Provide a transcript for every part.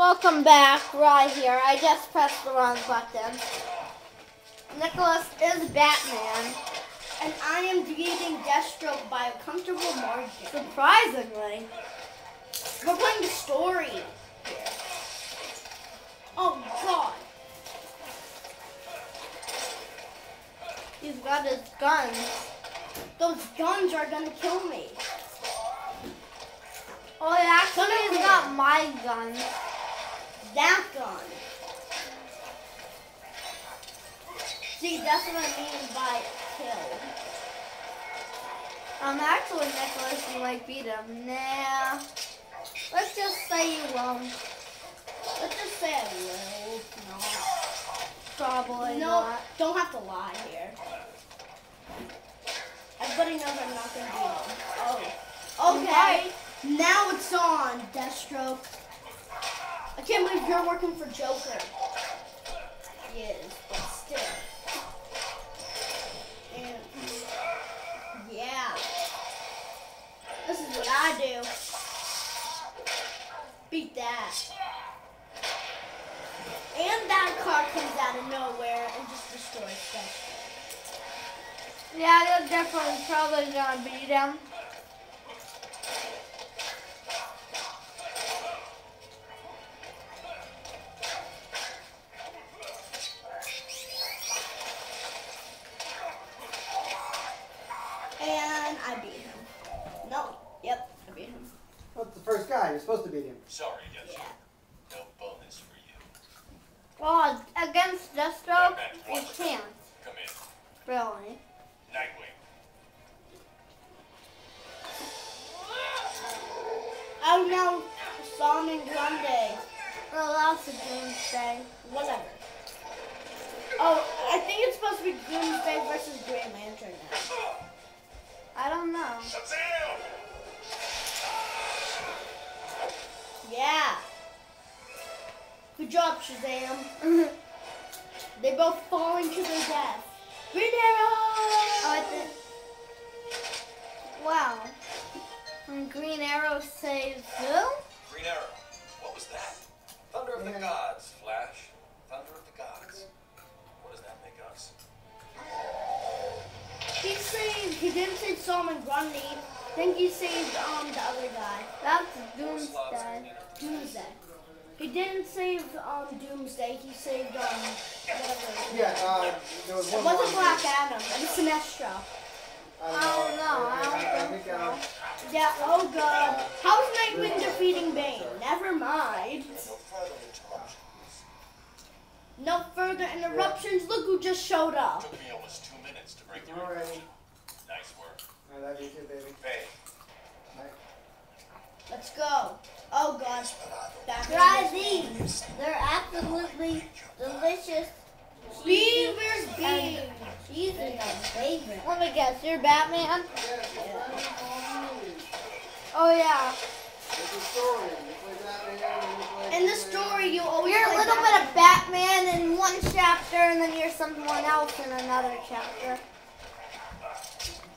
welcome back. Right here. I just pressed the wrong button. Nicholas is Batman. And I am defeating Deathstroke by a comfortable margin. Surprisingly. We're playing the story here. Oh God. He's got his guns. Those guns are gonna kill me. Oh, yeah, actually, he's got my gun. That gun. See, that's what I mean by kill. Um, actually, Nicholas, you might beat him. Nah. Let's just say you won't. Let's just say I will not. Probably no, not. don't have to lie here. Everybody knows I'm not gonna beat him. Oh. Okay. Now it's on, Deathstroke. I can't believe you're working for Joker. He is, but still. And yeah. This is what I do. Beat that. And that car comes out of nowhere and just destroys stuff. Yeah, you're definitely probably gonna beat him. And I beat him. No, yep, I beat him. What's the first guy? You're supposed to beat him. Sorry, yes. Yeah. No bonus for you. Well, against Deathstroke, you can't. Come in. Really. Nightwing. Oh no, Solomon Grundy. Well, that's a doomsday. Whatever. Oh, I think it's supposed to be Doomsday versus Green Lantern now. I don't know. Shazam! Yeah. Good job, Shazam. they both falling to their death. Green Arrow! Oh, I think. Wow. When Green Arrow saves who? Green Arrow. What was that? Thunder of the gods, Flash. He didn't save Solomon Grundy. Then he saved um the other guy, That's Four slots doomsday. cleaner. Doomsday. He didn't save um Doomsday, he saved um whatever. Yeah, uh, there was It wasn't. Black Adam, it was Sinestro. I I don't know. I don't I, I think think uh, Yeah, oh god. How's Nightwing defeating Bane? Never mind. No further interruptions. No further interruptions. Look who just showed up. Took me almost two minutes to break the Alright. encryption. Nice work. I love you too, baby. Faye. Let's go. Oh gosh. Back Try these. They're absolutely delicious. Beaver's being. Cheese is my favorite. Let me guess, you're Batman? Oh yeah. It's a story. You play Batman, and you play In the story, you always You're a play little bit of Batman in one chapter, and then you're someone else in another chapter.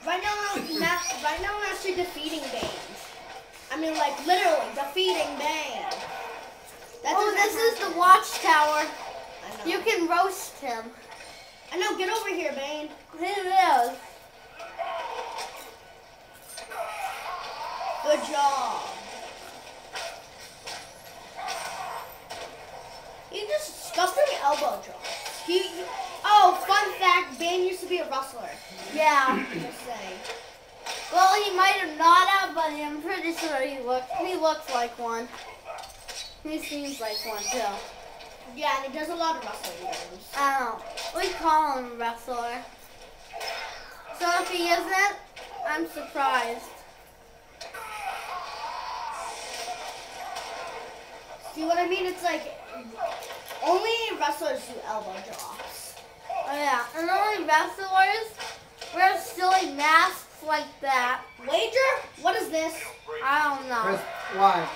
Right now, I'm right now I'm actually defeating Bane. I mean, like literally defeating Bane. That oh, this is the watchtower. You can roast him. I know. Get over here, Bane. Here It is. Good job. He just stuffing elbow drops. He. Oh, fun fact: Bane used to be a wrestler. Yeah. Well, he might have not have, but I'm pretty sure he looks. He looks like one. He seems like one too. Yeah, and he does a lot of wrestling games. I know. We call him wrestler. So if he isn't, I'm surprised. See what I mean? It's like only wrestlers do elbow drops. Oh yeah, and only wrestlers wear silly masks like that. Wager? What is this? I don't know. Chris, why?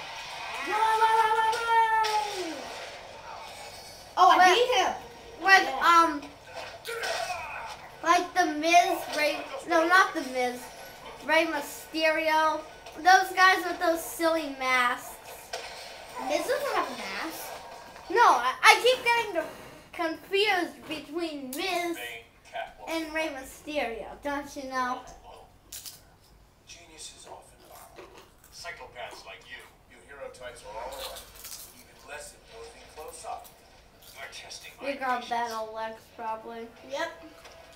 Oh, I Wait. beat him. Like Yeah. um, like the Miz, Ray. No, not the Miz. Rey Mysterio. Those guys with those silly masks. Miz doesn't have a mask. I, I keep getting confused between Miz and Rey Mysterio. Don't you know? Geniuses often are. Psychopaths like you. You hero types are all alike. Even less imposing close up. You're testing my You got patience. that, Alex, probably. Yep.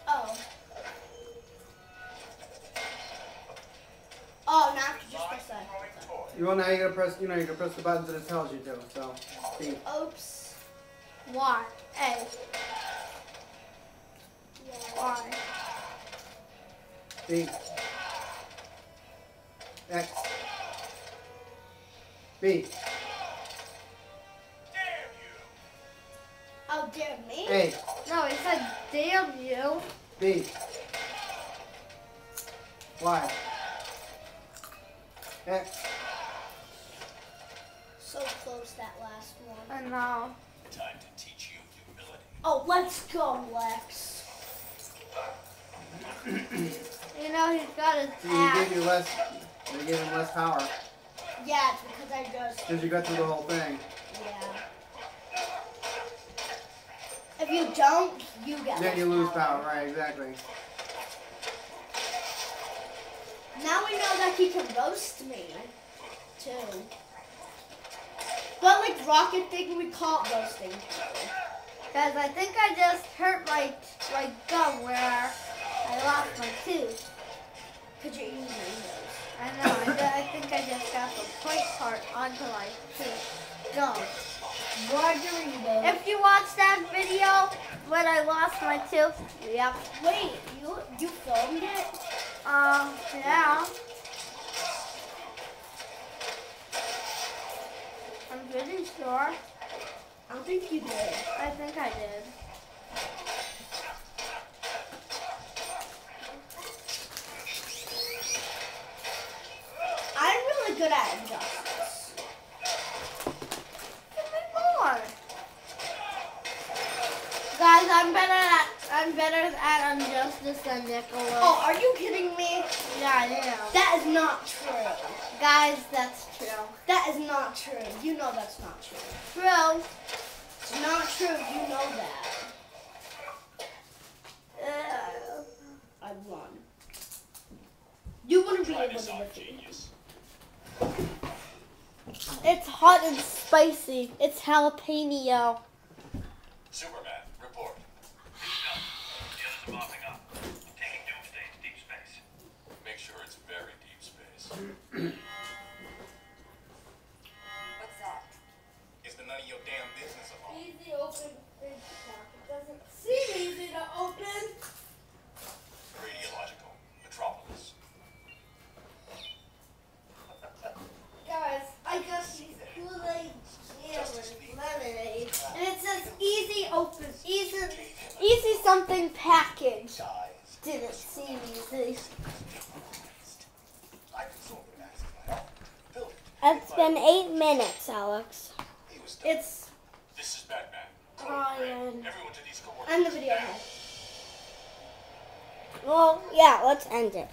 Oh. Oh, now I have to just press that. Mind-blowing toy. You well now you gotta press you know you gotta press the buttons that it tells you to. So B. Oops. Y. A. Y. B. X. B. Oh, damn you! Oh, dear me. A. No, he said, damn you. B. Y. X. So close that last one. I know. Time to teach you humility. Oh, let's go, Lex. You know, he's got his So you axe. give you less. They give him less power Yeah, it's because I just. because you got through the whole thing. Yeah. If you don't, you get. Then you lose power. Right. Exactly. Now we know that he can roast me, too. But like rocket thing, we call it roasting. Because I think I just hurt my, my gum where I lost my tooth. Could you eat Doritos. I know, I, I think I just got the point part onto my tooth. Gum. Doritos. If you watch that video when I lost my tooth, yep. Wait, you you filmed it? Um, yeah. I'm pretty sure. I don't think you did. I think I did. I'm really good at injustice. Give me more. Guys, I'm better at I'm better at Injustice than Nicola. Oh, are you kidding me? yeah, I am. That is not true. Guys, that's true. That is not true. You know that's not true. True. It's not true. You know that. Uh, I won. You wouldn't be able to defeat genius. it's hot and spicy. It's jalapeno. It's been eight minutes, Alex. It's This is Batman. Red. Everyone to these. End the video. Well, yeah, let's end it.